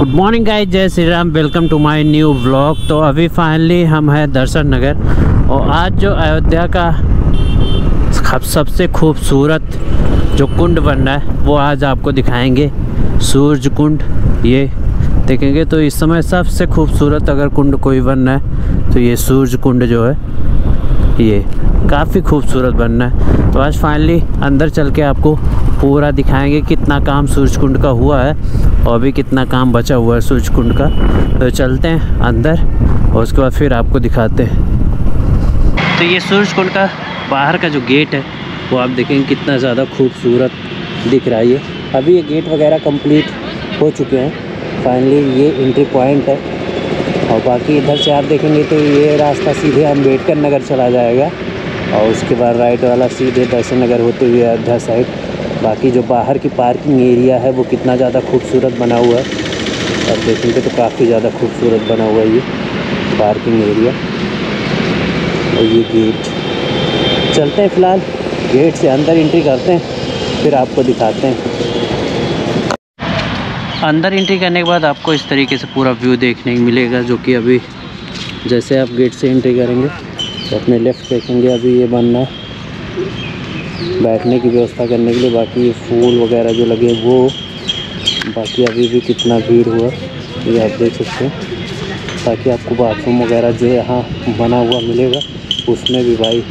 Good morning guys Jai Shri Ram welcome to my new vlog तो अभी finally हम हैं दर्शन नगर और आज जो अयोध्या का सबसे खूबसूरत जो कुंड बन रहा है, वो आज आपको दिखाएँगे। सूरज कुंड, ये देखेंगे तो इस समय सबसे खूबसूरत अगर कुंड कोई बन रहा है तो ये सूरज कुंड जो है ये काफ़ी खूबसूरत बनना है। तो आज फाइनली अंदर चल के आपको पूरा दिखाएँगे कितना काम सूरज कुंड का हुआ है और अभी कितना काम बचा हुआ है सूरज कुंड का। तो चलते हैं अंदर और उसके बाद फिर आपको दिखाते हैं। तो ये सूरज कुंड का बाहर का जो गेट है, वो आप देखेंगे कितना ज़्यादा खूबसूरत दिख रहा है ये। अभी ये गेट वगैरह कंप्लीट हो चुके हैं। फाइनली ये एंट्री पॉइंट है। और बाकी इधर से आप देखेंगे तो ये रास्ता सीधे अंबेडकर नगर चला जाएगा और उसके बाद राइट वाला सीधे दर्शन नगर होते हुए अयोध्या साइड बाकी जो बाहर की पार्किंग एरिया है, वो कितना ज़्यादा खूबसूरत बना हुआ है। अब देखेंगे तो काफ़ी ज़्यादा खूबसूरत बना हुआ है ये पार्किंग एरिया और ये गेट चलते हैं फ़िलहाल। गेट से अंदर एंट्री करते हैं, फिर आपको दिखाते हैं। अंदर एंट्री करने के बाद आपको इस तरीके से पूरा व्यू देखने को मिलेगा, जो कि अभी जैसे आप गेट से एंट्री करेंगे तो अपने लेफ़्ट देखेंगे, अभी ये बनना बैठने की व्यवस्था करने के लिए बाकी ये फूल वगैरह जो लगे वो बाकी अभी भी कितना भीड़ हुआ, ये आप देख सकते हैं। ताकि आपको बाथरूम वगैरह जो यहाँ बना हुआ मिलेगा, उसमें भी भाई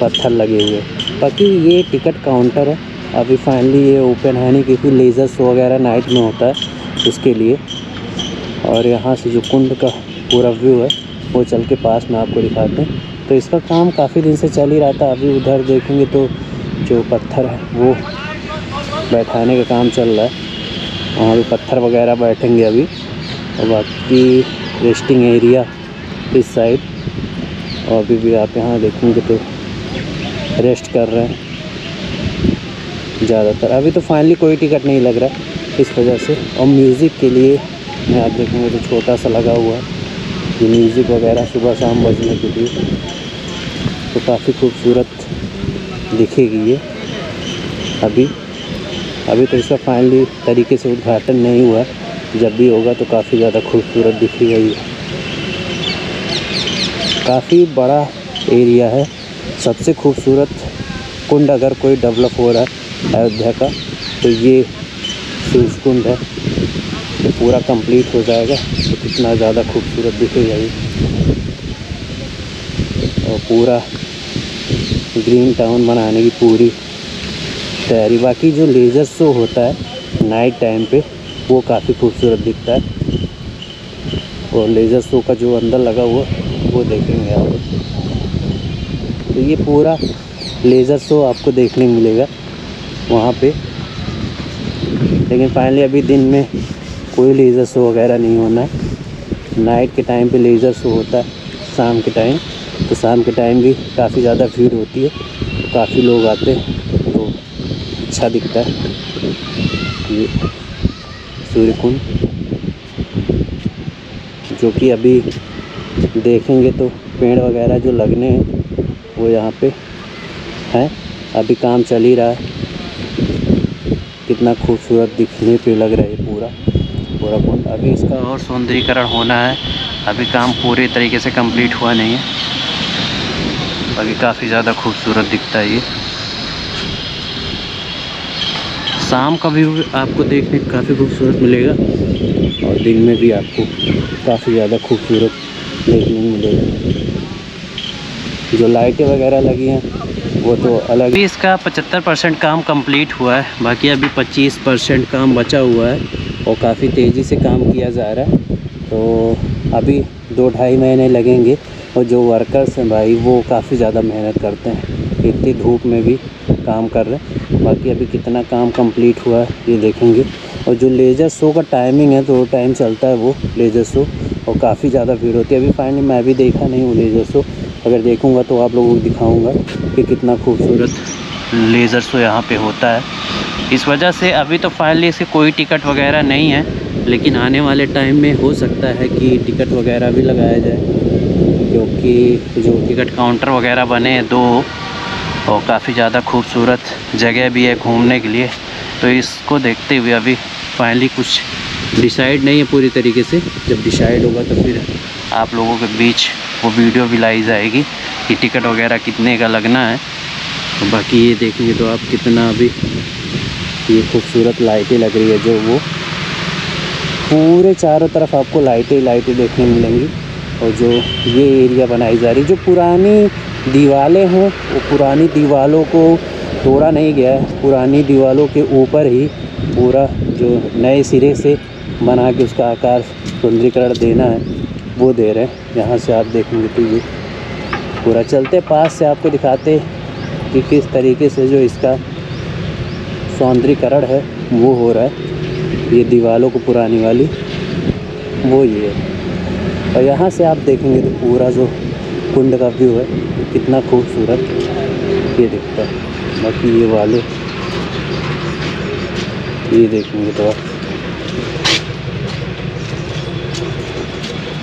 पत्थर लगे हुए बाकी ये टिकट काउंटर है अभी फाइनली ये ओपन है नहीं, क्योंकि लेज़र शो वगैरह नाइट में होता है, उसके लिए। और यहाँ से जो कुंड का पूरा व्यू है, वो चल के पास में आपको दिखाते हैं। तो इसका काम काफ़ी दिन से चल ही रहा था, अभी उधर देखेंगे तो जो पत्थर है, वो बैठाने का काम चल रहा है। वहाँ भी पत्थर वगैरह बैठेंगे अभी। और बाकी रेस्टिंग एरिया इस साइड और अभी भी आप यहाँ देखेंगे तो रेस्ट कर रहे हैं। ज़्यादातर। अभी तो फाइनली कोई टिकट नहीं लग रहा इस वजह से। और म्यूज़िक के लिए मैं आप देखेंगे तो छोटा सा लगा हुआ है। म्यूज़िक वगैरह सुबह शाम बजने के लिए। तो काफ़ी खूबसूरत दिखेगी ये। अभी अभी तो इसका फाइनली तरीके से उद्घाटन नहीं हुआ। जब भी होगा तो काफ़ी ज़्यादा खूबसूरत दिखेगा ये। काफ़ी बड़ा एरिया है। सबसे खूबसूरत कुंड अगर कोई डेवलप हो रहा है अयोध्या का। तो ये सूरज कुंड है। तो पूरा कंप्लीट हो जाएगा। तो कितना ज़्यादा खूबसूरत दिखेगा ये। और पूरा ग्रीन टाउन बनाने की पूरी तैयारी। बाकी जो लेज़र शो होता है नाइट टाइम पे, वो काफ़ी खूबसूरत दिखता है। और लेज़र शो का जो अंदर लगा हुआ, वो देखेंगे आप। तो ये पूरा लेज़र शो आपको देखने मिलेगा। वहाँ पे। लेकिन फाइनली अभी दिन में कोई लेज़र शो वगैरह नहीं होना है। नाइट के टाइम पे लेज़र शो होता है, शाम के टाइम तो शाम के टाइम भी काफ़ी ज़्यादा भीड़ होती है तो काफ़ी लोग आते हैं तो अच्छा दिखता है। ये सूर्य कुंड जो कि अभी देखेंगे तो पेड़ वगैरह जो लगने हैं, वो यहाँ पे हैं। अभी काम चल ही रहा है। कितना खूबसूरत दिखने पे लग रहा है पूरा पूरा कुंड अभी इसका और सौंदर्यकरण होना है। अभी काम पूरे तरीके से कंप्लीट हुआ नहीं है। अभी काफ़ी ज़्यादा खूबसूरत दिखता है ये। शाम का भी आपको देखने काफ़ी खूबसूरत मिलेगा। और दिन में भी आपको काफ़ी ज़्यादा खूबसूरत देखने को मिलेगा। जो लाइटें वगैरह लगी हैं वो तो अलग अभी इसका 75 परसेंट काम कंप्लीट हुआ है, बाकी अभी 25 परसेंट काम बचा हुआ है और काफ़ी तेज़ी से काम किया जा रहा है। तो अभी दो ढाई महीने लगेंगे और जो वर्कर्स हैं भाई, वो काफ़ी ज़्यादा मेहनत करते हैं। इतनी धूप में भी काम कर रहे हैं। बाकी अभी कितना काम कंप्लीट हुआ है, ये देखेंगे। और जो लेज़र शो का टाइमिंग है तो टाइम चलता है वो लेज़र शो और काफ़ी ज़्यादा भीड़ होती है। अभी फाइनली मैं भी देखा नहीं हूँ लेज़र शो अगर देखूँगा तो आप लोगों को दिखाऊँगा कि कितना खूबसूरत लेज़र शो यहाँ पे होता है। इस वजह से अभी तो फाइनली इसके कोई टिकट वगैरह नहीं है, लेकिन आने वाले टाइम में हो सकता है कि टिकट वगैरह भी लगाया जाए, क्योंकि जो टिकट काउंटर वगैरह बने हैं दो, और काफ़ी ज़्यादा खूबसूरत जगह भी है घूमने के लिए। तो इसको देखते हुए अभी फाइनली कुछ डिसाइड नहीं है पूरी तरीके से। जब डिसाइड होगा तो फिर आप लोगों के बीच वो वीडियो भी लाई जाएगी कि टिकट वगैरह कितने का लगना है। तो बाकी ये देखेंगे तो आप कितना अभी ये खूबसूरत लाइटें लग रही है जो वो पूरे चारों तरफ़ आपको लाइटें लाइटें देखने मिलेंगी। और जो ये एरिया बनाई जा रही है, जो पुरानी दीवारें हैं, वो पुरानी दीवारों को तोड़ा नहीं गया है। पुरानी दीवारों के ऊपर ही पूरा जो नए सिरे से बना के उसका आकार सुंदरीकरण देना है। वो दे रहे हैं। यहाँ से आप देखेंगे तो ये पूरा चलते पास से आपको दिखाते कि किस तरीके से जो इसका सौंदर्यकरण है, वो हो रहा है। ये दीवारों को पुरानी वाली, वो ये है। और यहाँ से आप देखेंगे तो पूरा जो कुंड का व्यू है, कितना खूबसूरत ये दिखता है। बाकी ये वाले, ये देखेंगे तो आप।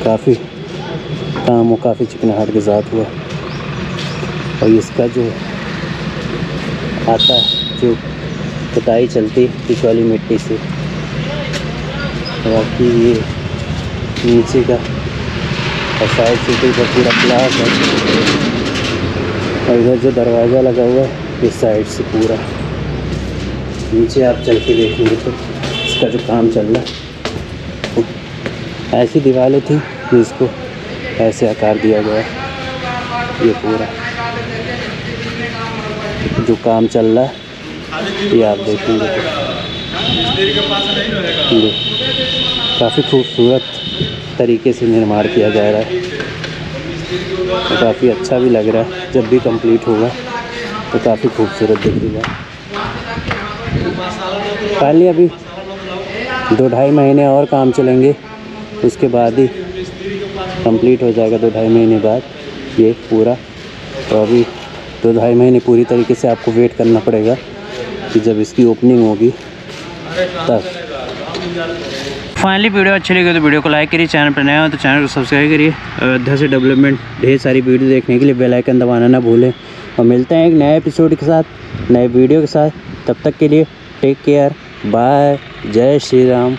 काफ़ी काम और काफ़ी चिकनाहट के साथ हुआ। और इसका जो आता है, जो कटाई चलती इस वाली मिट्टी से, बाकी ये नीचे का और साइड से ऊपर पूरा ग्लास है। और इधर जो दरवाज़ा लगा हुआ है, इस साइड से पूरा। नीचे आप चल के देखेंगे तो इसका जो काम चल रहा है, ऐसी दीवारें थी जिसको ऐसे आकार दिया गया ये पूरा। जो काम चल रहा है, ये आप देखेंगे। तो काफ़ी खूबसूरत तरीके से निर्माण किया जा रहा है। काफ़ी अच्छा भी लग रहा है। जब भी कंप्लीट होगा तो काफ़ी खूबसूरत दिखेगा। पहले अभी दो ढाई महीने और काम चलेंगे। उसके बाद ही कंप्लीट हो जाएगा दो ढाई महीने बाद ये पूरा। तो अभी दो ढाई महीने पूरी तरीके से आपको वेट करना पड़ेगा कि जब इसकी ओपनिंग होगी, तब। फाइनली वीडियो अच्छी लगी तो वीडियो को लाइक करिए चैनल पर नया हो तो चैनल को सब्सक्राइब करिए अयोध्या से डेवलपमेंट ढेर सारी वीडियो देखने के लिए बेल आइकन दबाना ना भूलें। और मिलते हैं एक नए एपिसोड के साथ, नए वीडियो के साथ। तब तक के लिए टेक केयर बाय जय श्री राम।